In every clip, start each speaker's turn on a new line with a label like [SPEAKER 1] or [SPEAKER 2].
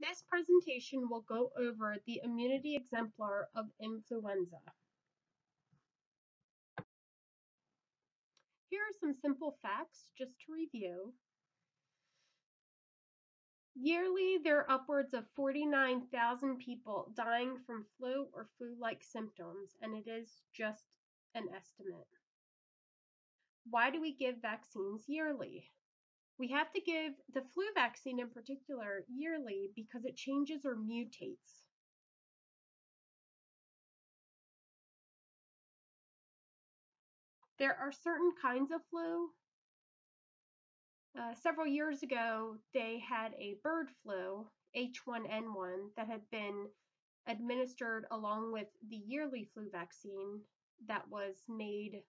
[SPEAKER 1] This presentation will go over the immunity exemplar of influenza. Here are some simple facts just to review. Yearly, there are upwards of 49,000 people dying from flu or flu-like symptoms, and it is just an estimate. Why do we give vaccines yearly? We have to give the flu vaccine in particular yearly because it changes or mutates. There are certain kinds of flu. Uh, several years ago, they had a bird flu, H1N1, that had been administered along with the yearly flu vaccine that was made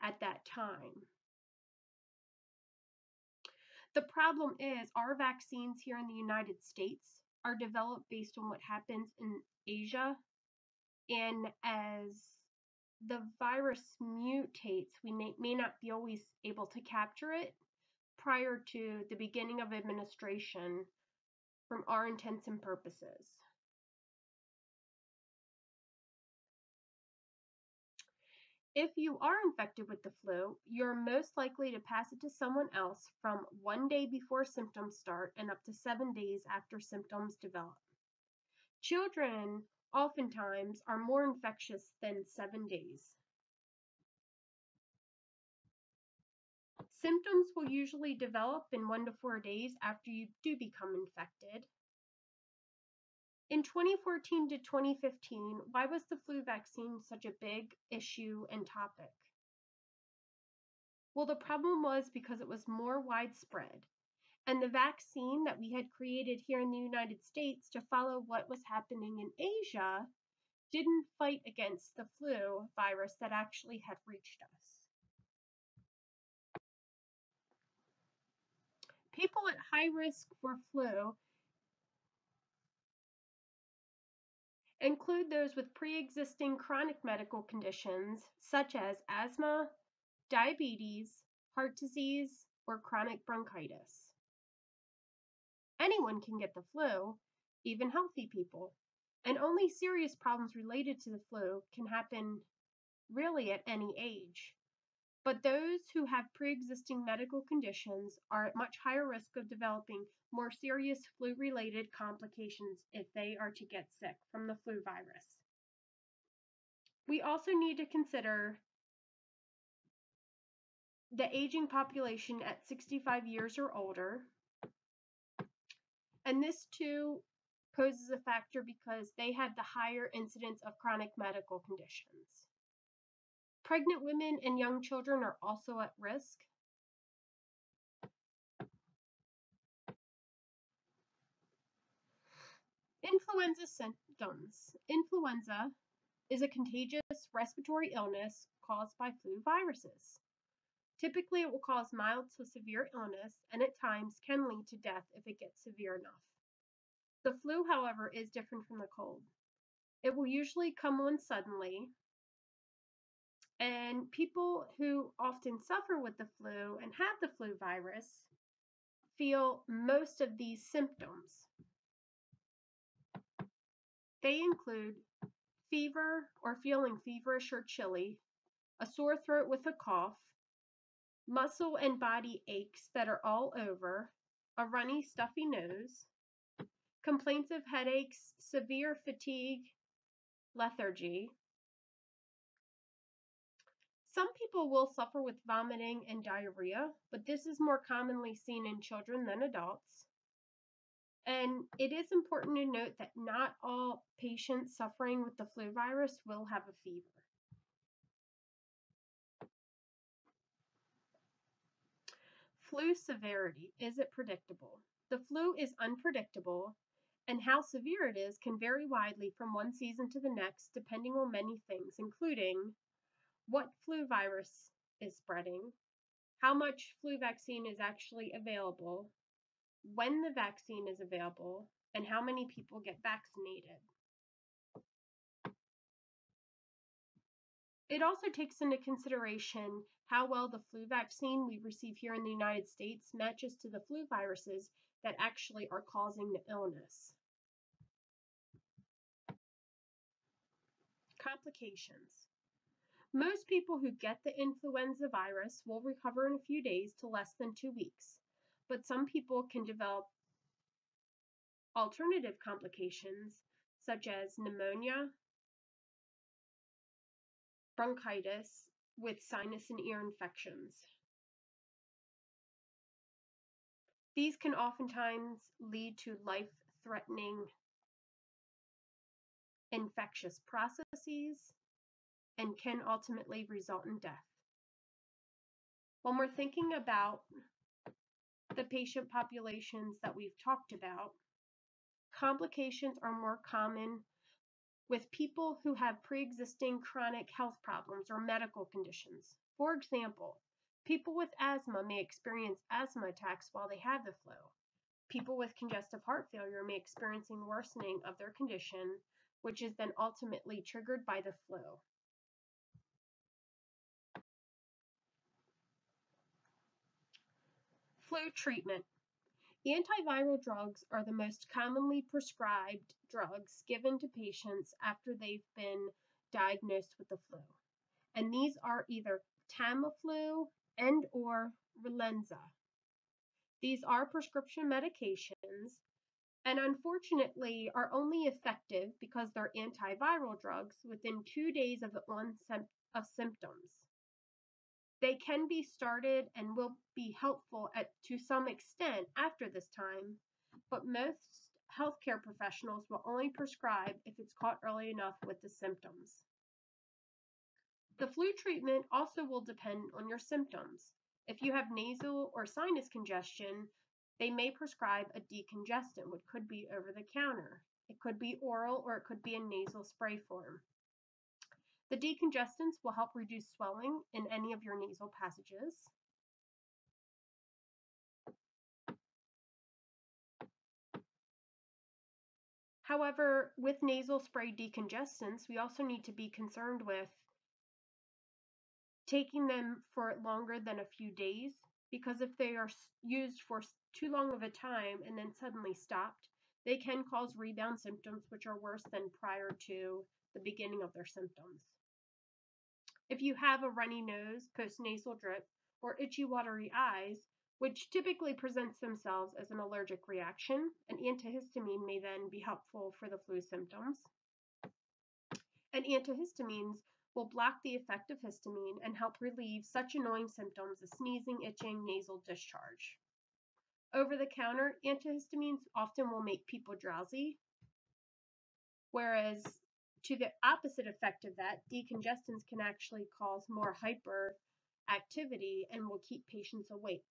[SPEAKER 1] at that time. The problem is our vaccines here in the United States are developed based on what happens in Asia. And as the virus mutates, we may, may not be always able to capture it prior to the beginning of administration from our intents and purposes. If you are infected with the flu, you're most likely to pass it to someone else from one day before symptoms start and up to seven days after symptoms develop. Children oftentimes are more infectious than seven days. Symptoms will usually develop in one to four days after you do become infected. In 2014 to 2015, why was the flu vaccine such a big issue and topic? Well, the problem was because it was more widespread, and the vaccine that we had created here in the United States to follow what was happening in Asia didn't fight against the flu virus that actually had reached us. People at high risk for flu include those with pre-existing chronic medical conditions such as asthma, diabetes, heart disease, or chronic bronchitis. Anyone can get the flu, even healthy people, and only serious problems related to the flu can happen really at any age. But those who have pre-existing medical conditions are at much higher risk of developing more serious flu-related complications if they are to get sick from the flu virus. We also need to consider the aging population at 65 years or older. And this too poses a factor because they have the higher incidence of chronic medical conditions. Pregnant women and young children are also at risk. Influenza symptoms. Influenza is a contagious respiratory illness caused by flu viruses. Typically, it will cause mild to severe illness and at times can lead to death if it gets severe enough. The flu, however, is different from the cold. It will usually come on suddenly, and people who often suffer with the flu and have the flu virus feel most of these symptoms. They include fever or feeling feverish or chilly, a sore throat with a cough, muscle and body aches that are all over, a runny, stuffy nose, complaints of headaches, severe fatigue, lethargy, some people will suffer with vomiting and diarrhea, but this is more commonly seen in children than adults. And it is important to note that not all patients suffering with the flu virus will have a fever. Flu severity. Is it predictable? The flu is unpredictable, and how severe it is can vary widely from one season to the next, depending on many things, including what flu virus is spreading, how much flu vaccine is actually available, when the vaccine is available, and how many people get vaccinated. It also takes into consideration how well the flu vaccine we receive here in the United States matches to the flu viruses that actually are causing the illness. Complications. Most people who get the influenza virus will recover in a few days to less than two weeks, but some people can develop alternative complications such as pneumonia, bronchitis with sinus and ear infections. These can oftentimes lead to life threatening infectious processes and can ultimately result in death. When we're thinking about the patient populations that we've talked about, complications are more common with people who have pre existing chronic health problems or medical conditions. For example, people with asthma may experience asthma attacks while they have the flu. People with congestive heart failure may experience worsening of their condition, which is then ultimately triggered by the flu. Flu treatment. Antiviral drugs are the most commonly prescribed drugs given to patients after they've been diagnosed with the flu. And these are either Tamiflu and or Relenza. These are prescription medications and unfortunately are only effective because they're antiviral drugs within 2 days of the onset of symptoms. They can be started and will be helpful at, to some extent after this time, but most healthcare professionals will only prescribe if it's caught early enough with the symptoms. The flu treatment also will depend on your symptoms. If you have nasal or sinus congestion, they may prescribe a decongestant, which could be over the counter. It could be oral or it could be in nasal spray form. The decongestants will help reduce swelling in any of your nasal passages. However, with nasal spray decongestants, we also need to be concerned with taking them for longer than a few days because if they are used for too long of a time and then suddenly stopped, they can cause rebound symptoms which are worse than prior to the beginning of their symptoms. If you have a runny nose, postnasal drip, or itchy, watery eyes, which typically presents themselves as an allergic reaction, an antihistamine may then be helpful for the flu symptoms. And antihistamines will block the effect of histamine and help relieve such annoying symptoms as sneezing, itching, nasal discharge. Over the counter, antihistamines often will make people drowsy, whereas to the opposite effect of that, decongestants can actually cause more hyperactivity and will keep patients awake.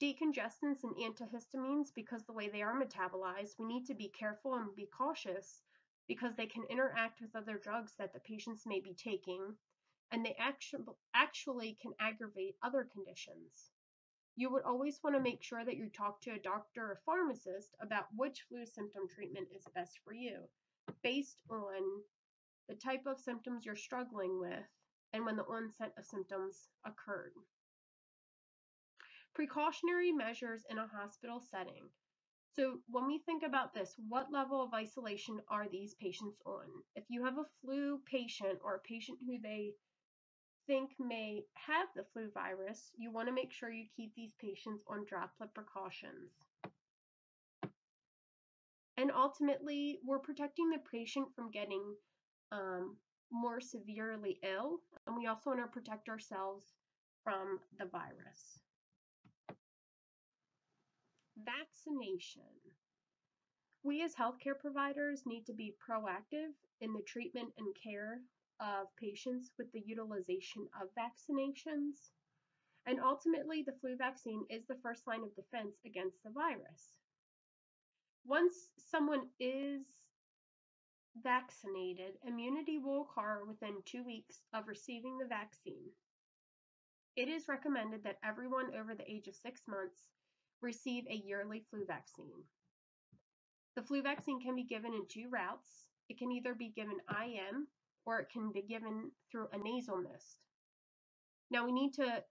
[SPEAKER 1] Decongestants and antihistamines, because the way they are metabolized, we need to be careful and be cautious because they can interact with other drugs that the patients may be taking, and they actually can aggravate other conditions. You would always want to make sure that you talk to a doctor or pharmacist about which flu symptom treatment is best for you based on the type of symptoms you're struggling with and when the onset of symptoms occurred. Precautionary measures in a hospital setting. So, when we think about this, what level of isolation are these patients on? If you have a flu patient or a patient who they think may have the flu virus, you want to make sure you keep these patients on droplet precautions. And ultimately, we're protecting the patient from getting um, more severely ill, and we also want to protect ourselves from the virus. Vaccination. We as healthcare providers need to be proactive in the treatment and care of patients with the utilization of vaccinations. And ultimately, the flu vaccine is the first line of defense against the virus. Once someone is vaccinated, immunity will occur within two weeks of receiving the vaccine. It is recommended that everyone over the age of six months receive a yearly flu vaccine. The flu vaccine can be given in two routes. It can either be given IM or it can be given through a nasal mist. Now we need to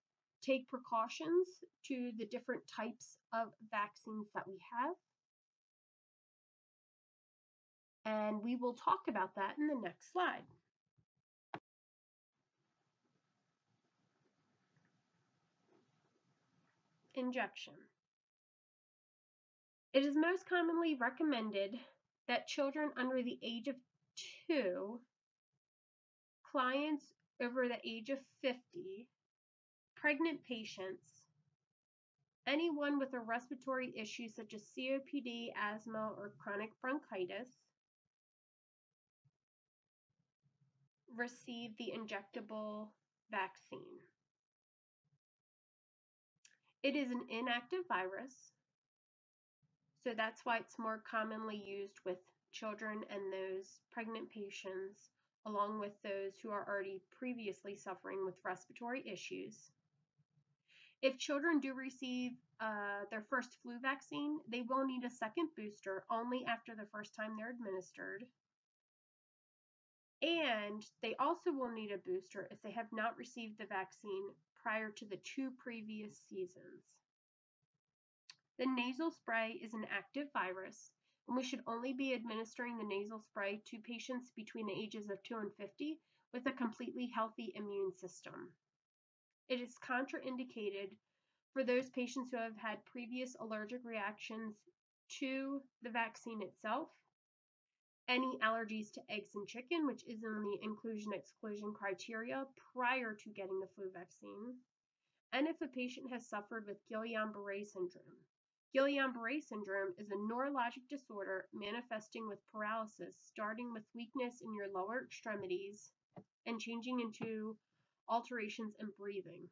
[SPEAKER 1] take precautions to the different types of vaccines that we have. And we will talk about that in the next slide. Injection. It is most commonly recommended that children under the age of two, clients over the age of 50, pregnant patients, anyone with a respiratory issue such as COPD, asthma, or chronic bronchitis, receive the injectable vaccine. It is an inactive virus, so that's why it's more commonly used with children and those pregnant patients, along with those who are already previously suffering with respiratory issues. If children do receive uh, their first flu vaccine, they will need a second booster only after the first time they're administered. And they also will need a booster if they have not received the vaccine prior to the two previous seasons. The nasal spray is an active virus, and we should only be administering the nasal spray to patients between the ages of 2 and 50 with a completely healthy immune system. It is contraindicated for those patients who have had previous allergic reactions to the vaccine itself, any allergies to eggs and chicken, which is in the inclusion exclusion criteria prior to getting the flu vaccine, and if a patient has suffered with Guillain Barre syndrome. Guillain Barre syndrome is a neurologic disorder manifesting with paralysis, starting with weakness in your lower extremities and changing into alterations in breathing.